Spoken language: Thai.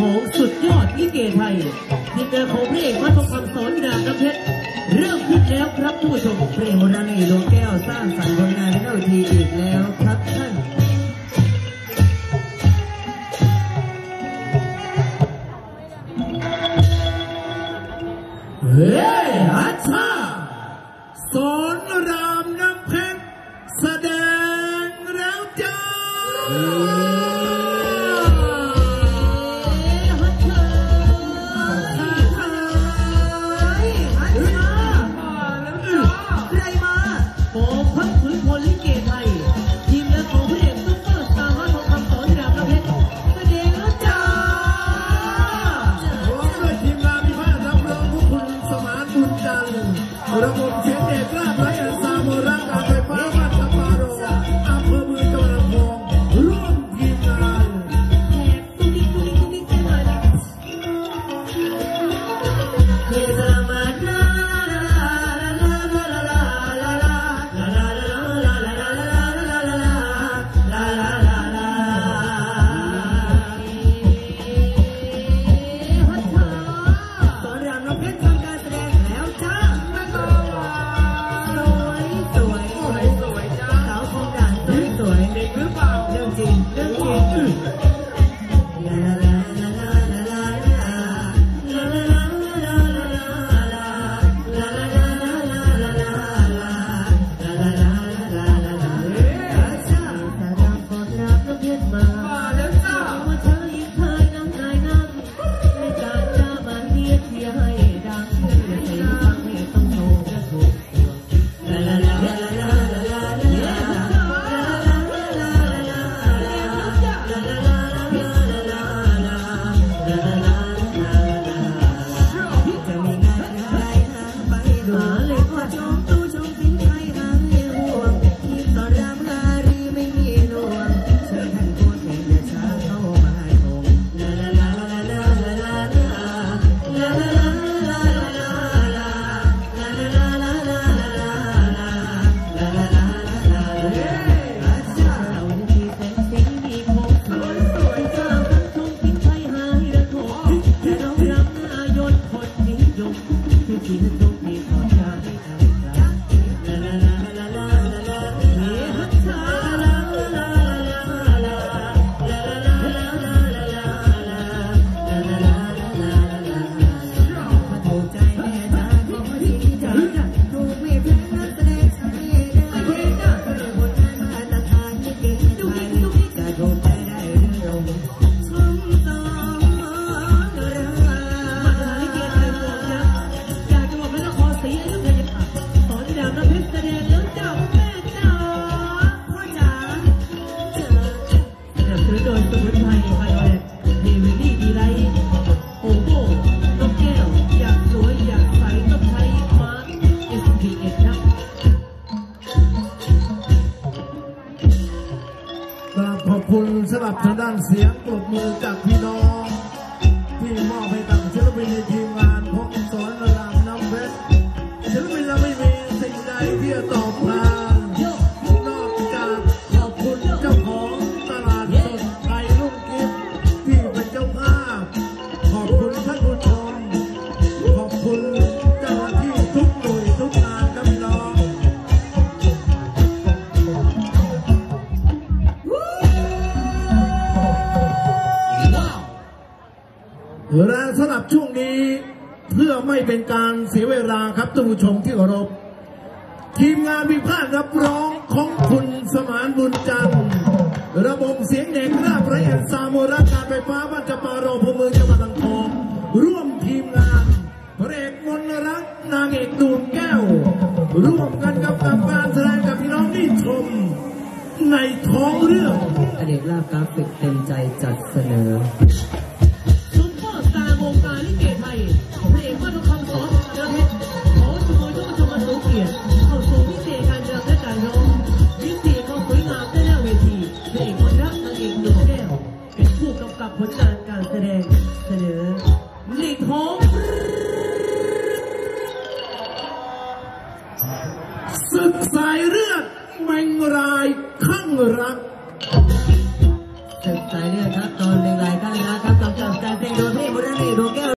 ของสุดยอดลิเกไทยที่เงานของพระเอกวัดทองคำสอนดาน้ำเพชรเริ่มขึ้นแล้วครับผู้ชมเพลงวรันดวงแก้วสร้างสรรค์ผลงานในหน้าทีอีกแล้วครับท่านเฮ้ยอาชา Ahora con Vicente detrás, รับทางด้านเสียงปรบมือจากพี่น้อง ที่มอบให้กับศิลปินในทีมงานพบสอนรามน้ำเพชรศิลปินเราไม่มีสิ่งใดที่จะตอบ และสำหรับช่วงนี้เพื่อไม่เป็นการเสียเวลาครับท่านผู้ชมที่เคารพทีมงานวิพากษ์รับร้องของคุณสมานบุญจันทร์ระบบเสียงเด็กราบละเอียดซาโมราการไฟฟ้าบ้านจปาโรพเมืองจังหวัดลังทองร่วมทีมงานพระเอกมนรักนางเอกดูนแก้ว ร่วมกันกับกับการแสดงกับพี่น้องที่ชม ในท้องเรื่องอเด็กลาบกราฟิกเต็มใจจัดเสนอ วงการลิเกไทยพระเอกว่าทุกคำสอนเดินเพชรขอชมทุกชมมาสูงเกียรติเข้าสู่พิเศษการเดินและการร้องวิธีความสวยงามได้หน้าเวทีพระเอกคนรักนางเอกหนุ่มแก้วเป็นผู้กำกับผลงานการแสดงเสนอหลีกทองศึกสายเลือดแมงรา